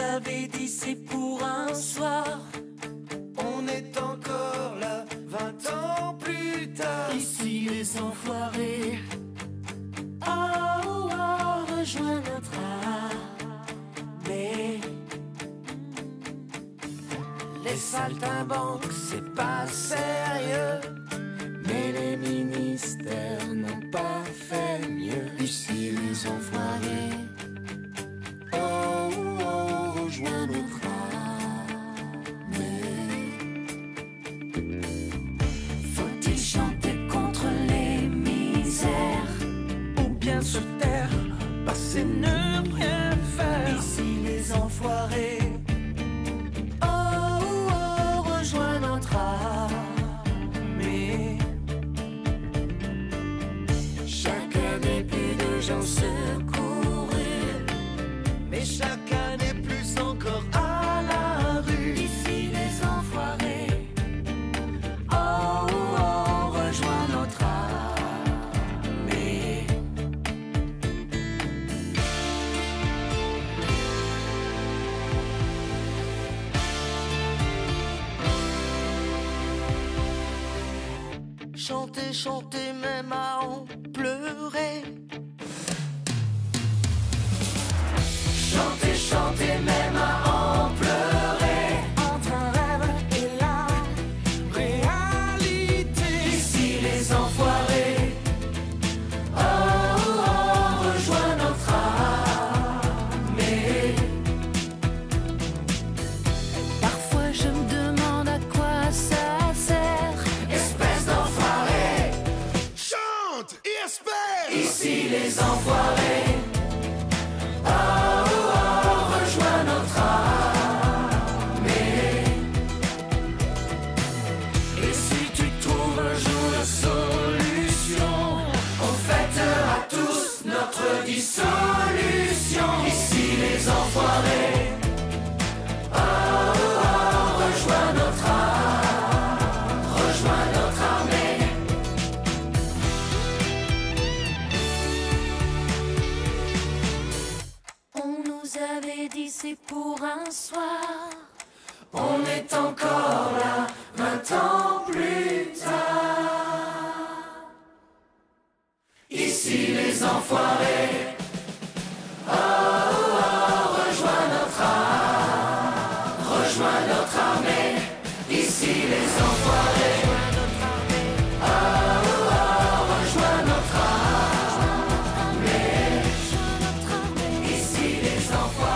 avait dit c'est pour un soir. On est encore là, 20 ans plus tard. Ici les enfoirés. Oh, oh, oh rejoins notre armée. Les saltimbanques, c'est pas sérieux. Mais les ministères n'ont Ou bien se taire, passer ne rien faire. Ici les enfoirés. Oh, oh, rejoins notre armée. Chaque année, plus de gens secourus. Chanter, chanter, même à notre dissolution. Ici les enfoirés. Oh, rejoins notre armée. Rejoins notre armée. On nous avait dit c'est pour un soir. On est encore là, 20 ans plus tard. Ici les enfoirés. Enfoirés. Oh, rejoins notre âme. Ici, les enfants.